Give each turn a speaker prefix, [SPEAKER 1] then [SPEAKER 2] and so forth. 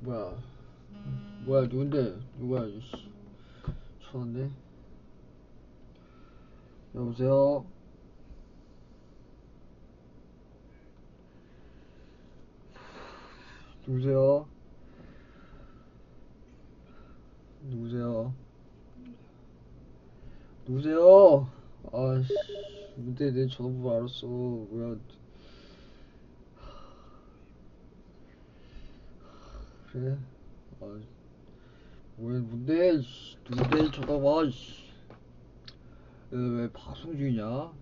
[SPEAKER 1] 뭐야? 뭐야 누군데? 누구야 이씨? 전화인데 여보세요 누구세요? 누구세요? 누구세요? 아씨 근데 내 전화번호 알았어. 뭐야. 그래? 아 뭐야 뭔데? 누군데 쳐다봐 왜 방송 중이냐